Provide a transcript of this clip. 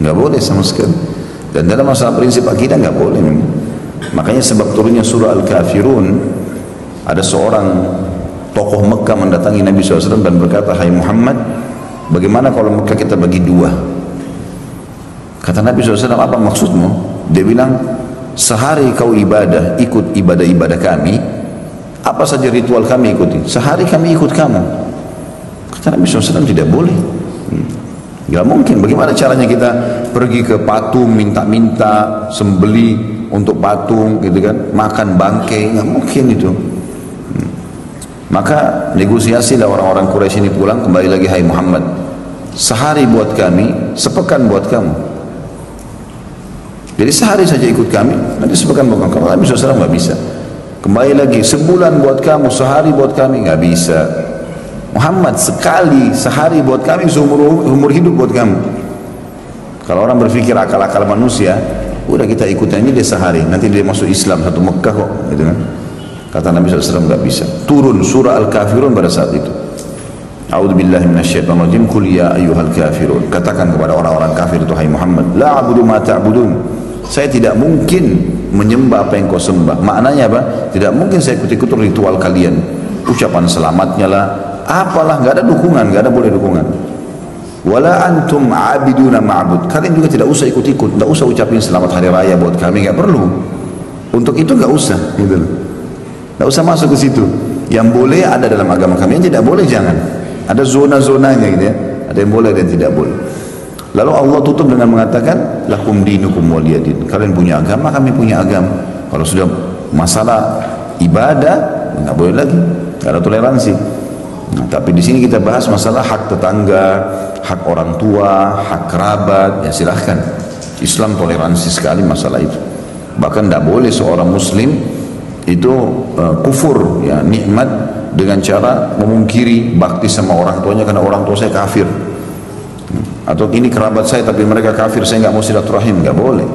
nggak boleh sama sekali. Dan dalam masalah prinsip akidah nggak boleh makanya sebab turunnya surah Al-Kafirun ada seorang tokoh Mekah mendatangi Nabi SAW dan berkata Hai Muhammad bagaimana kalau Mekah kita bagi dua? Kata Nabi SAW apa maksudmu? Dia bilang sehari kau ibadah ikut ibadah-ibadah kami apa saja ritual kami ikuti? Sehari kami ikut kamu. Kata Nabi SAW tidak boleh Gak mungkin. Bagaimana caranya kita pergi ke patung minta-minta sembeli untuk patung gitu kan, makan bangkai, nggak mungkin itu. Hmm. Maka negosiasilah orang-orang Quraisy ini pulang kembali lagi Hai Muhammad. Sehari buat kami, sepekan buat kamu. Jadi sehari saja ikut kami, nanti sepekan buat kamu. Nabi SAW nggak bisa. Kembali lagi sebulan buat kamu, sehari buat kami nggak bisa. Muhammad sekali sehari buat kami seumur umur hidup buat kamu. Kalau orang berpikir akal-akal manusia udah kita ikutin ini dia sehari. Nanti dia masuk Islam satu Mekah kok gitu kan? Kata Nabi SAW nggak bisa. Turun surah Al-Kafirun pada saat itu. A'udzu billahi minasyaitonir rajim qul ya ayyuhal kafirun. Katakan kepada orang-orang kafir itu hai Muhammad la a'budu ma ta'budun. Saya tidak mungkin menyembah apa yang kau sembah. Maknanya apa? Tidak mungkin saya ikut-ikut ritual kalian. Ucapan selamatnya lah apalah nggak ada dukungan nggak ada boleh dukungan. Wala antum abiduna ma'bud. Kalian juga tidak usah ikut-ikut tidak usah ucapin selamat hari raya buat kami nggak perlu. Untuk itu nggak usah gitu nggak usah masuk ke situ. Yang boleh ada dalam agama kami yang tidak boleh jangan. Ada zona-zonanya gitu ya. Ada yang boleh dan tidak boleh. Lalu Allah tutup dengan mengatakan lakum dinukum waliyadin kalian punya agama kami punya agama. Kalau sudah masalah ibadah nggak boleh lagi. Nggak ada toleransi Nah, tapi di sini kita bahas masalah hak tetangga, hak orang tua, hak kerabat, ya silahkan. Islam toleransi sekali masalah itu. Bahkan tidak boleh seorang muslim itu uh, kufur ya nikmat dengan cara memungkiri bakti sama orang tuanya karena orang tua saya kafir. Atau ini kerabat saya tapi mereka kafir saya nggak mau silaturahim nggak boleh.